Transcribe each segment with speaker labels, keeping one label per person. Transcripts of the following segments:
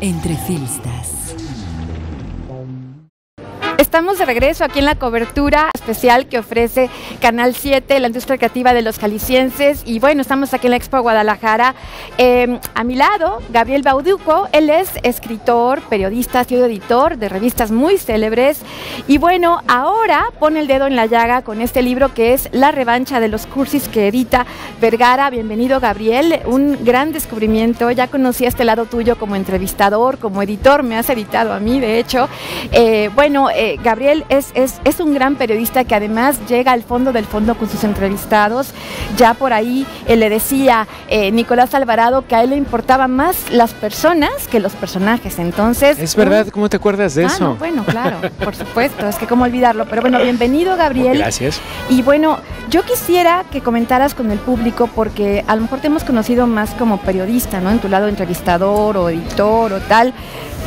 Speaker 1: Entre Filstas.
Speaker 2: Estamos de regreso aquí en la cobertura especial que ofrece Canal 7, la industria creativa de los jaliscienses. Y bueno, estamos aquí en la Expo Guadalajara. Eh, a mi lado, Gabriel Bauduco. Él es escritor, periodista, sido editor de revistas muy célebres. Y bueno, ahora pone el dedo en la llaga con este libro que es La revancha de los cursis que edita Vergara. Bienvenido, Gabriel. Un gran descubrimiento. Ya conocí este lado tuyo como entrevistador, como editor. Me has editado a mí, de hecho. Eh, bueno, Gabriel es, es, es, un gran periodista que además llega al fondo del fondo con sus entrevistados. Ya por ahí eh, le decía eh, Nicolás Alvarado que a él le importaban más las personas que los personajes. Entonces.
Speaker 3: Es verdad, ¿cómo te acuerdas de
Speaker 2: ah,
Speaker 3: eso?
Speaker 2: No, bueno, claro, por supuesto. Es que cómo olvidarlo. Pero bueno, bienvenido, Gabriel.
Speaker 3: Gracias.
Speaker 2: Y bueno, yo quisiera que comentaras con el público, porque a lo mejor te hemos conocido más como periodista, ¿no? En tu lado entrevistador o editor o tal.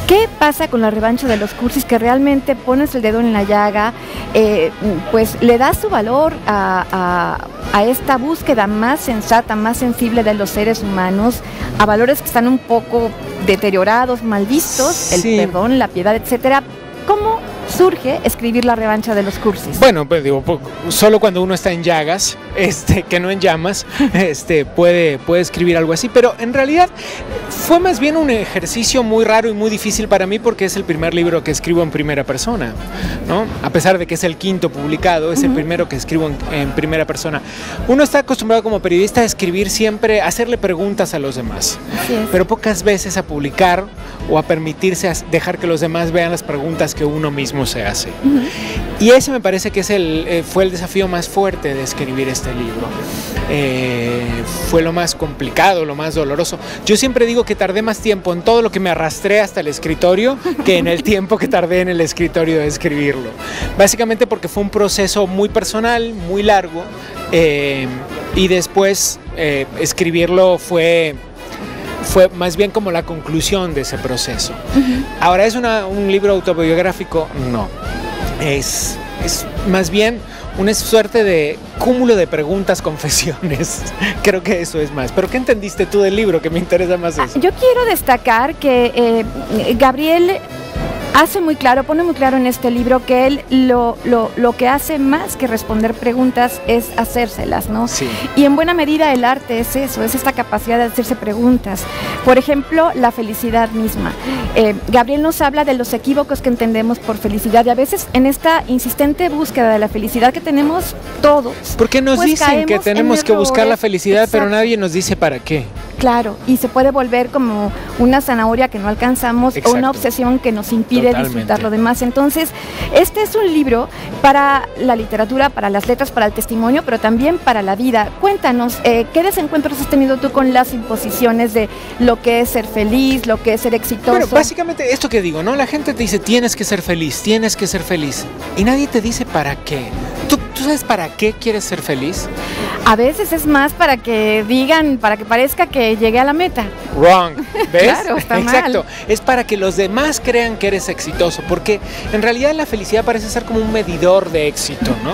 Speaker 2: ¿Qué pasa con la revancha de los cursis que realmente pones el dedo en la llaga? Eh, pues le das su valor a, a, a, esta búsqueda más sensata, más sensible de los seres humanos, a valores que están un poco deteriorados, mal vistos, sí. el perdón, la piedad, etcétera. ¿Cómo surge escribir la revancha de los cursis?
Speaker 3: Bueno, pues digo, solo cuando uno está en llagas, este, que no en llamas, este, puede, puede escribir algo así, pero en realidad fue más bien un ejercicio muy raro y muy difícil para mí porque es el primer libro que escribo en primera persona, ¿no? A pesar de que es el quinto publicado, es uh -huh. el primero que escribo en, en, primera persona. Uno está acostumbrado como periodista a escribir siempre, a hacerle preguntas a los demás, pero pocas veces a publicar o a permitirse a dejar que los demás vean las preguntas que uno mismo se hace. Uh -huh. Y ese me parece que es el, eh, fue el desafío más fuerte de escribir este libro. Eh, fue lo más complicado, lo más doloroso. Yo siempre digo que tardé más tiempo en todo lo que me arrastré hasta el escritorio que en el tiempo que tardé en el escritorio de escribirlo. Básicamente porque fue un proceso muy personal, muy largo, eh, y después escribirlo fue fue más bien como la conclusión de ese proceso. Uh -huh. Ahora, ¿es una, un libro autobiográfico? No. Es, es más bien una suerte de cúmulo de preguntas, confesiones. Creo que eso es más. ¿Pero qué entendiste tú del libro? Que me interesa más eso.
Speaker 2: Yo quiero destacar que eh, Gabriel hace muy claro, pone muy claro en este libro que él lo, lo, lo, que hace más que responder preguntas es hacérselas, ¿no?
Speaker 3: Sí.
Speaker 2: Y en buena medida el arte es eso, es esta capacidad de hacerse preguntas. Por ejemplo, la felicidad misma. Eh, Gabriel nos habla de los equívocos que entendemos por felicidad y a veces en esta insistente búsqueda de la felicidad que tenemos todos.
Speaker 3: Porque nos
Speaker 2: pues
Speaker 3: dicen que tenemos que buscar la felicidad, Exacto. pero nadie nos dice para qué.
Speaker 2: Claro, y se puede volver como una zanahoria que no alcanzamos Exacto. o una obsesión que nos impide Totalmente. disfrutar lo demás. Entonces, este es un libro para la literatura, para las letras, para el testimonio, pero también para la vida. Cuéntanos, eh, ¿qué desencuentros has tenido tú con las imposiciones de lo que es ser feliz, lo que es ser exitoso?
Speaker 3: Bueno, básicamente esto que digo, ¿no? La gente te dice, tienes que ser feliz, tienes que ser feliz. Y nadie te dice para qué. ¿Tú, ¿Tú sabes para qué quieres ser feliz?
Speaker 2: A veces es más para que digan, para que parezca que llegué a la meta.
Speaker 3: Wrong. ¿Ves?
Speaker 2: claro, está
Speaker 3: Exacto.
Speaker 2: Mal.
Speaker 3: Es para que los demás crean que eres exitoso, porque en realidad la felicidad parece ser como un medidor de éxito, ¿no?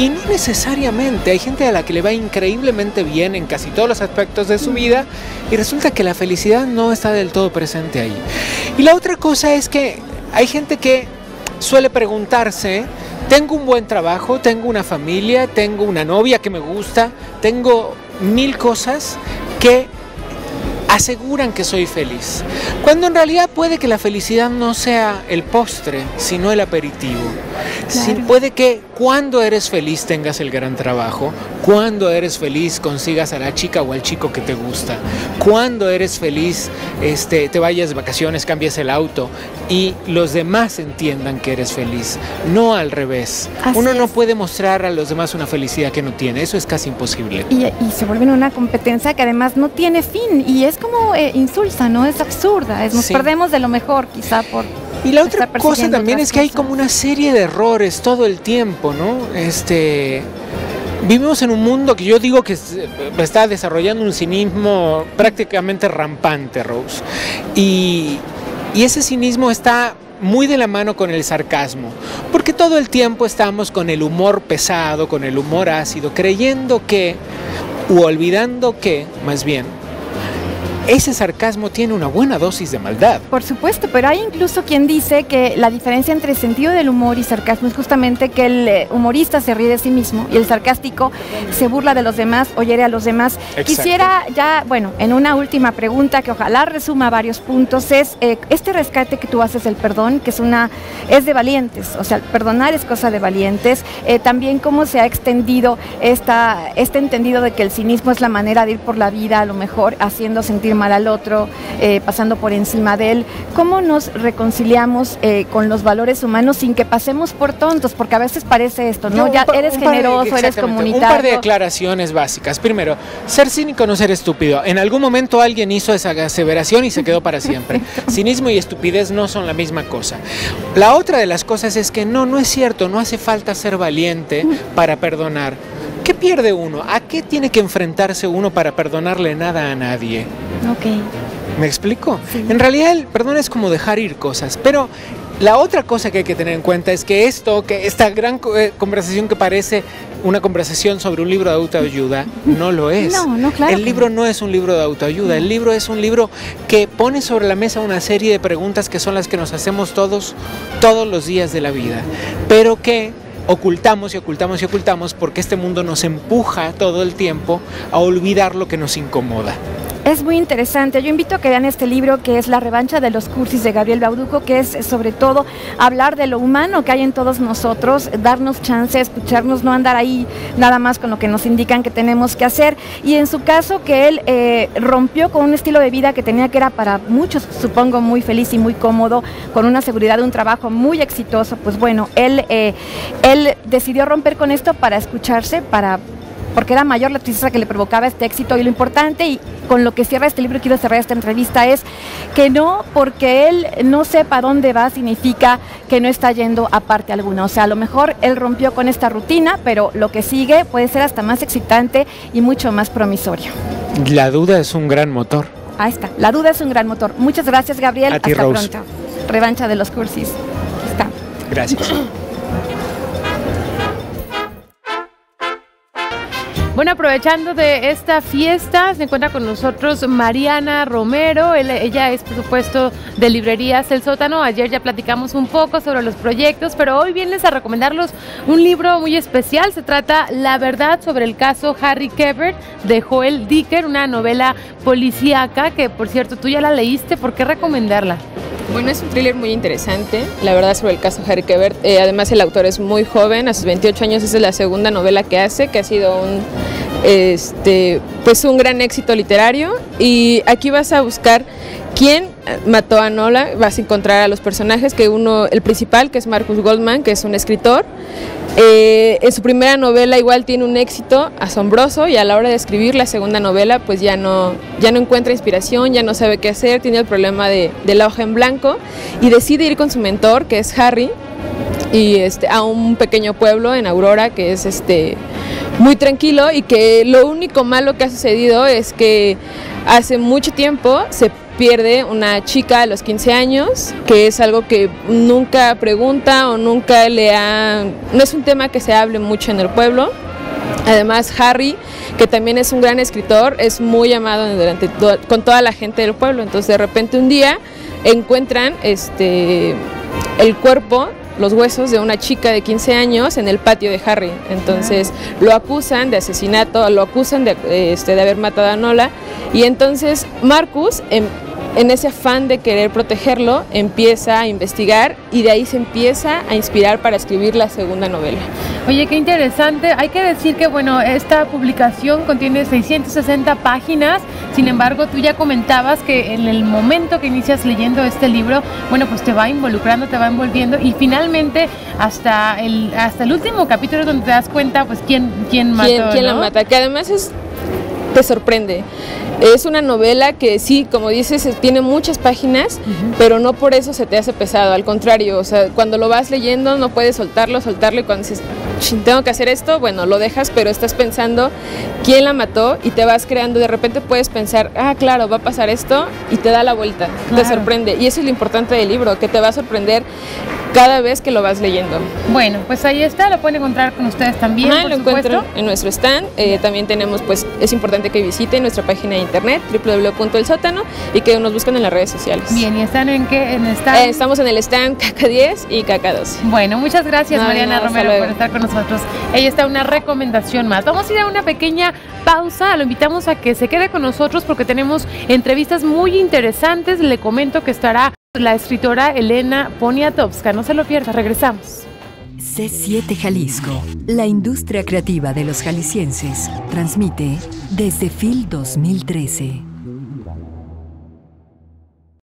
Speaker 3: Y no necesariamente, hay gente a la que le va increíblemente bien en casi todos los aspectos de su vida y resulta que la felicidad no está del todo presente ahí. Y la otra cosa es que hay gente que suele preguntarse, tengo un buen trabajo, tengo una familia, tengo una novia que me gusta, tengo mil cosas que aseguran que soy feliz. Cuando en realidad puede que la felicidad no sea el postre, sino el aperitivo. Claro. Sí, puede que cuando eres feliz tengas el gran trabajo, cuando eres feliz consigas a la chica o al chico que te gusta, cuando eres feliz este, te vayas de vacaciones, cambies el auto y los demás entiendan que eres feliz, no al revés.
Speaker 2: Así
Speaker 3: Uno
Speaker 2: es.
Speaker 3: no puede mostrar a los demás una felicidad que no tiene, eso es casi imposible.
Speaker 2: Y, y se vuelve una competencia que además no tiene fin y es como eh, insulsa, ¿no? Es absurda, es, nos
Speaker 3: Sí.
Speaker 2: perdemos de lo mejor quizá por...
Speaker 3: Y la otra cosa también es que hay como una serie de errores todo el tiempo, ¿no? Este vivimos en un mundo que yo digo que se- está desarrollando un cinismo prácticamente rampante, Rose. Y, y ese cinismo está muy de la mano con el sarcasmo, porque todo el tiempo estamos con el humor pesado, con el humor ácido, creyendo que u olvidando que, más bien, ese sarcasmo tiene una buena dosis de maldad.
Speaker 2: Por supuesto, pero hay incluso quien dice que la diferencia entre sentido del humor y sarcasmo es justamente que el eh, humorista se ríe de sí mismo y el sarcástico se burla de los demás o hiere a los demás.
Speaker 3: Exacto.
Speaker 2: Quisiera ya, bueno, en una última pregunta que ojalá resuma varios puntos, es eh, este rescate que tú haces del perdón, que es una, es de valientes, o sea, perdonar es cosa de valientes. Eh, también cómo se ha extendido esta, este entendido de que el cinismo es la manera de ir por la vida, a lo mejor haciendo sentir mal al otro, eh, pasando por encima de él. ¿Cómo nos reconciliamos eh, con los valores humanos sin que pasemos por tontos? Porque a veces parece esto, ¿no? Ya
Speaker 3: par-
Speaker 2: eres
Speaker 3: de-
Speaker 2: generoso, eres comunitario.
Speaker 3: Un par de aclaraciones básicas. Primero, ser cínico no ser estúpido. En algún momento alguien hizo esa aseveración y se quedó para siempre. Cinismo y estupidez no son la misma cosa. La otra de las cosas es que no, no es cierto, no hace falta ser valiente para perdonar. ¿Qué pierde uno? ¿A qué tiene que enfrentarse uno para perdonarle nada a nadie?
Speaker 2: Ok.
Speaker 3: ¿Me explico? En realidad el perdón es como dejar ir cosas, pero la otra cosa que hay que tener en cuenta es que esto, que esta gran eh, conversación que parece una conversación sobre un libro de autoayuda, no lo es.
Speaker 2: No, no, claro
Speaker 3: El libro no es un libro de autoayuda, el libro es un libro que pone sobre la mesa una serie de preguntas que son las que nos hacemos todos, todos los días de la vida, pero que ocultamos y ocultamos y ocultamos porque este mundo nos empuja todo el tiempo a olvidar lo que nos incomoda.
Speaker 2: Es muy interesante. Yo invito a que vean este libro que es La revancha de los cursis de Gabriel Bauduco, que es eh, sobre todo hablar de lo humano que hay en todos nosotros, darnos chance, escucharnos, no andar ahí nada más con lo que nos indican que tenemos que hacer. Y en su caso que él eh, rompió con un estilo de vida que tenía que era para muchos, supongo, muy feliz y muy cómodo, con una seguridad de un trabajo muy exitoso, pues bueno, él, eh, él decidió romper con esto para escucharse, para porque era mayor la tristeza que le provocaba este éxito y lo importante y con lo que cierra este libro y quiero cerrar esta entrevista es que no porque él no sepa dónde va significa que no está yendo a parte alguna, o sea, a lo mejor él rompió con esta rutina, pero lo que sigue puede ser hasta más excitante y mucho más promisorio.
Speaker 3: La duda es un gran motor.
Speaker 2: Ahí está, la duda es un gran motor. Muchas gracias Gabriel,
Speaker 3: A ti,
Speaker 2: hasta
Speaker 3: Rose.
Speaker 2: pronto. Revancha de los cursis. Aquí Está.
Speaker 3: Gracias.
Speaker 4: Bueno, aprovechando de esta fiesta, se encuentra con nosotros Mariana Romero. Ella es, por supuesto, de Librerías El Sótano. Ayer ya platicamos un poco sobre los proyectos, pero hoy vienes a recomendarlos un libro muy especial. Se trata La verdad sobre el caso Harry Kebert de Joel Dicker, una novela policíaca que, por cierto, tú ya la leíste. ¿Por qué recomendarla?
Speaker 5: Bueno, es un thriller muy interesante, la verdad, sobre el caso Harry Kebert. Eh, además, el autor es muy joven, a sus 28 años, esa es la segunda novela que hace, que ha sido un, este, pues un gran éxito literario. Y aquí vas a buscar quién mató a Nola, vas a encontrar a los personajes, que uno, el principal, que es Marcus Goldman, que es un escritor. Eh, en su primera novela igual tiene un éxito asombroso y a la hora de escribir la segunda novela pues ya no, ya no encuentra inspiración, ya no sabe qué hacer, tiene el problema de, de la hoja en blanco y decide ir con su mentor que es Harry y este, a un pequeño pueblo en Aurora que es este, muy tranquilo y que lo único malo que ha sucedido es que hace mucho tiempo se pierde una chica a los 15 años, que es algo que nunca pregunta o nunca le ha... no es un tema que se hable mucho en el pueblo. Además, Harry, que también es un gran escritor, es muy amado durante con toda la gente del pueblo. Entonces, de repente un día encuentran este, el cuerpo, los huesos de una chica de 15 años en el patio de Harry. Entonces, lo acusan de asesinato, lo acusan de, este, de haber matado a Nola. Y entonces, Marcus, en, en ese afán de querer protegerlo, empieza a investigar y de ahí se empieza a inspirar para escribir la segunda novela.
Speaker 4: Oye, qué interesante. Hay que decir que, bueno, esta publicación contiene 660 páginas. Sin embargo, tú ya comentabas que en el momento que inicias leyendo este libro, bueno, pues te va involucrando, te va envolviendo y finalmente hasta el hasta el último capítulo donde te das cuenta, pues quién quién mató,
Speaker 5: ¿Quién, quién la mata? Que además es te sorprende. Es una novela que sí, como dices, es- tiene muchas páginas, pero no por eso se te hace pesado, al contrario, o sea, cuando lo vas leyendo no puedes soltarlo, soltarlo y cuando dices, "Chin, tengo que hacer esto, bueno, lo dejas, pero estás pensando quién la mató y te vas creando, de repente puedes pensar, ah, claro, va a pasar esto y te da la vuelta,
Speaker 4: Claro.
Speaker 5: te sorprende. Y eso es lo importante del libro, que te va a sorprender cada vez que lo vas leyendo.
Speaker 4: Bueno, pues ahí está, lo pueden encontrar con ustedes también.
Speaker 5: Ajá,
Speaker 4: por
Speaker 5: lo encuentran
Speaker 4: supuesto.
Speaker 5: en nuestro stand. Eh, también tenemos, pues, es importante que visiten nuestra página de internet www.elsótano y que nos busquen en las redes sociales.
Speaker 4: Bien, ¿y están en qué? En stand.
Speaker 5: Eh, estamos en el stand KK10 y KK12.
Speaker 4: Bueno, muchas gracias
Speaker 5: No,
Speaker 4: Mariana
Speaker 5: no,
Speaker 4: Romero por estar con nosotros. Ahí está una recomendación más. Vamos a ir a una pequeña pausa. Lo invitamos a que se quede con nosotros porque tenemos entrevistas muy interesantes. Le comento que estará la escritora Elena Poniatowska. No se lo pierda, regresamos.
Speaker 1: C7 Jalisco, la industria creativa de los jaliscienses, transmite desde FIL 2013.